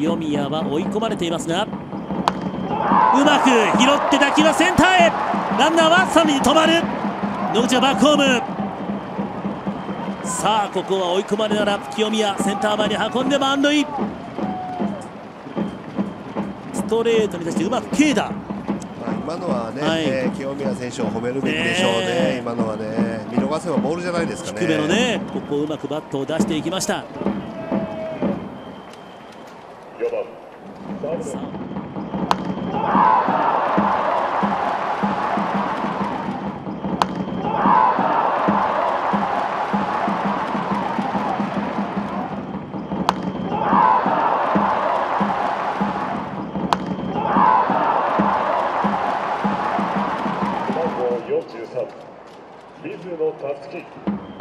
清宮は追い込まれていますがうまく拾って打球はセンターへ。ランナーは三塁に止まる。野口はバックホーム。さあここは追い込まれながら清宮センター前に運んで満塁。ストレートに対してうまく軽打今のはね、はい。えー清宮選手を褒めるべきでしょうね。ね今のはね。見逃せばボールじゃないですかね。低めのねここをうまくバットを出していきましたさあ背番号43水野達樹